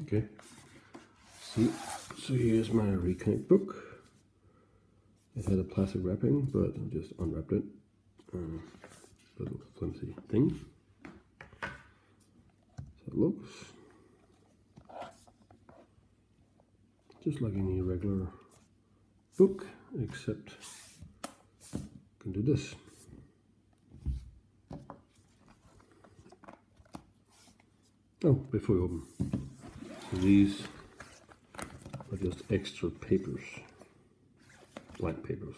Okay. See, so here's my Rekonect book. It had a plastic wrapping, but I just unwrapped it. Uh, little flimsy thing. So it looks just like any regular book, except I can do this. Oh, before you open, these are just extra papers, blank papers.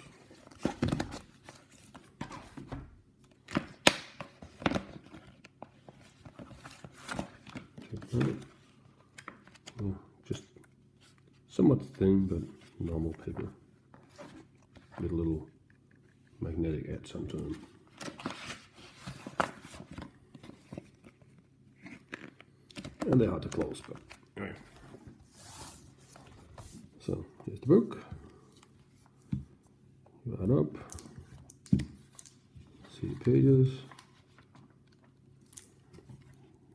Oh, just somewhat thin, but normal paper with a little magnetic at some time. And they're hard to close, but anyway. So here's the book. You add up. See the pages.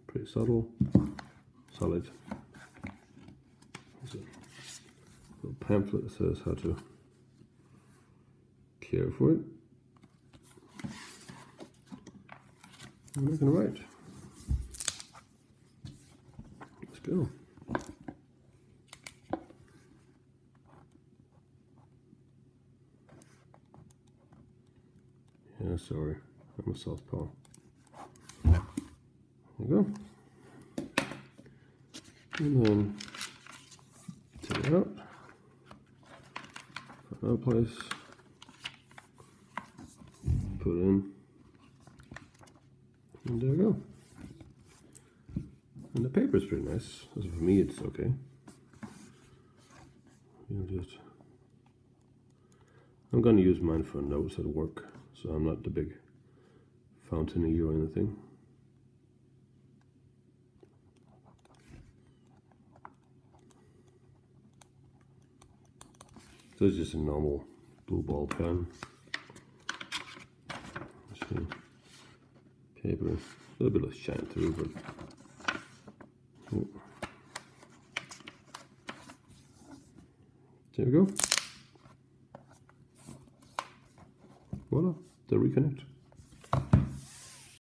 Pretty subtle, solid. There's a little pamphlet that says how to care for it. I'm not gonna write. Let's go. Yeah, sorry. I'm a southpaw. There you go. And then take it out. Another place. Put it in. And there we go. And the paper is pretty nice. For me, it's okay. You know, just I'm gonna use mine for notes at work, so I'm not the big fountaineer or anything. So it's just a normal blue ball pen. See. Paper, a little bit of shine through, but oh. there we go. Voila, the Rekonect.